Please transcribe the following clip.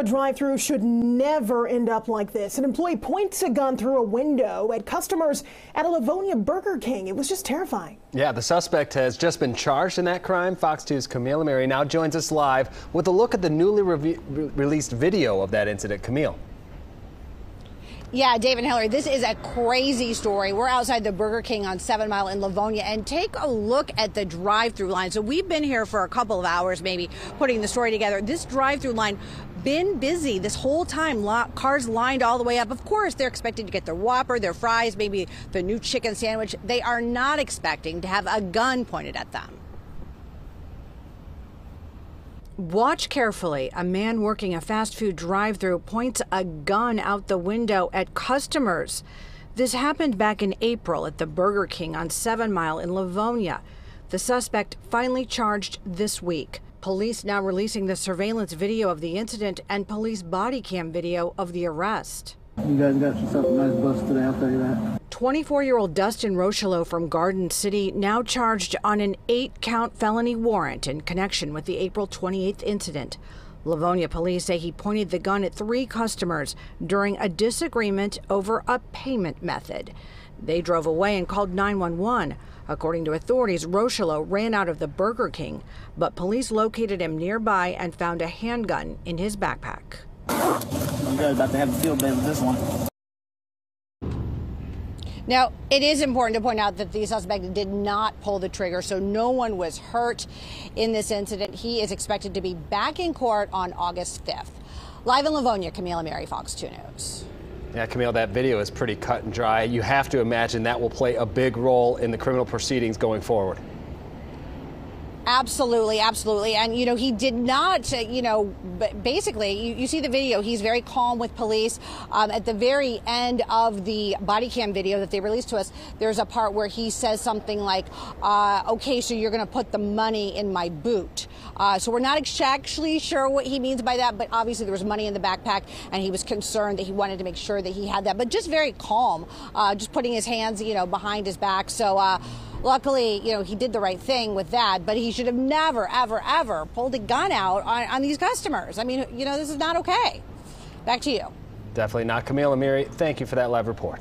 A drive-through should never end up like this. An employee points a gun through a window at customers at a Livonia Burger King. It was just terrifying. Yeah, the suspect has just been charged in that crime. Fox 2's Camille Amiri now joins us live with a look at the newly re released video of that incident. Camille. Yeah, David Hillary, this is a crazy story. We're outside the Burger King on Seven Mile in Livonia, and take a look at the drive-through line. So we've been here for a couple of hours, maybe putting the story together. This drive-through line been busy this whole time. Cars lined all the way up. Of course, they're expected to get their Whopper, their fries, maybe the new chicken sandwich. They are not expecting to have a gun pointed at them. Watch carefully. A man working a fast food drive through points a gun out the window at customers. This happened back in April at the Burger King on Seven Mile in Livonia. The suspect finally charged this week. Police now releasing the surveillance video of the incident and police body cam video of the arrest. You guys got something nice busted, I'll tell you that. 24 year old Dustin Rocheleau from Garden City now charged on an eight count felony warrant in connection with the April 28th incident. Livonia police say he pointed the gun at three customers during a disagreement over a payment method. They drove away and called 911. According to authorities, Rocheleau ran out of the Burger King, but police located him nearby and found a handgun in his backpack. You guys about to have a field day with this one. Now, it is important to point out that the suspect did not pull the trigger, so no one was hurt in this incident. He is expected to be back in court on August 5th. Live in Livonia, Camille Amiri, Fox 2 News. Yeah, Camille, that video is pretty cut and dry. You have to imagine that will play a big role in the criminal proceedings going forward. Absolutely, absolutely. And, you know, he did not, you know, basically, you, you, see the video, he's very calm with police. Um, at the very end of the body cam video that they released to us, there's a part where he says something like, uh, okay, so you're going to put the money in my boot. Uh, so we're not actually sure what he means by that, but obviously there was money in the backpack and he was concerned that he wanted to make sure that he had that, but just very calm, uh, just putting his hands, you know, behind his back. So, uh, Luckily, you know, he did the right thing with that, but he should have never, ever, ever pulled a gun out on, on these customers. I mean, you know, this is not okay. Back to you. Definitely not. Camille Amiri, thank you for that live report.